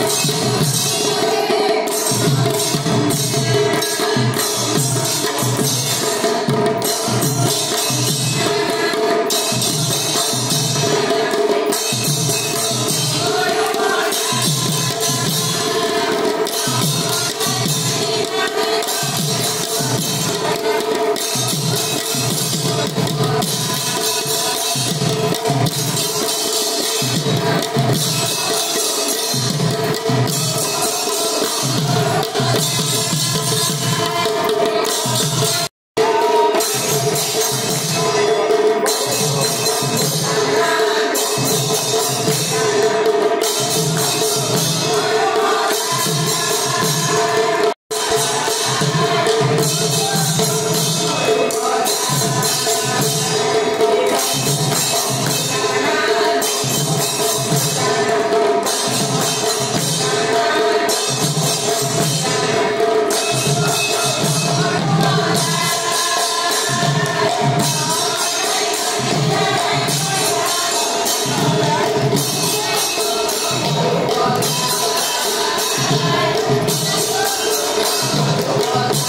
Thank one.